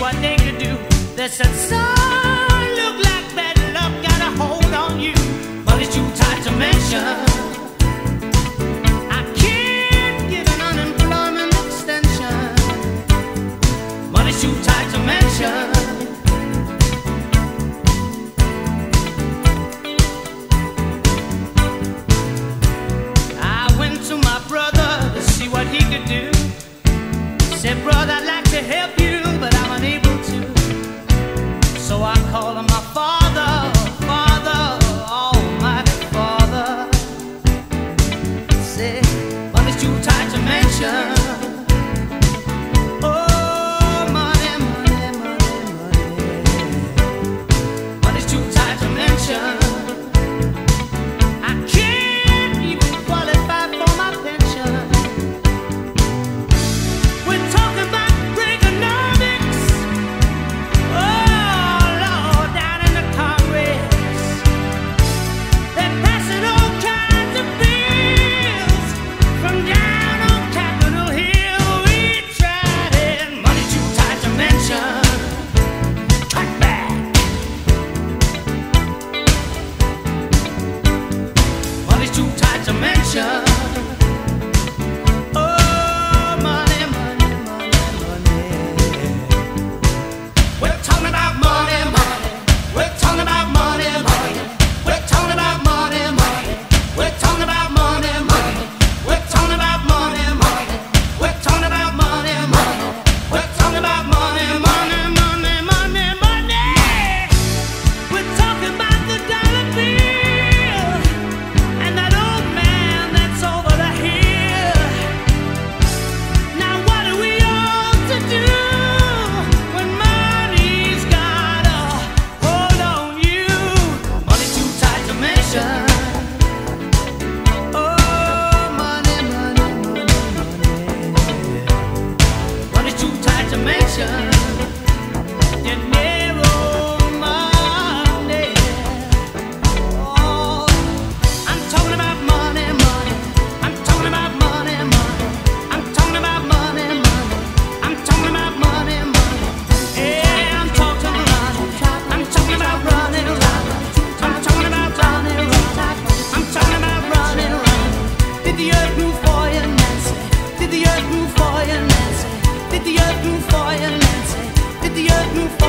what they could do. They said, sorry. ocean. he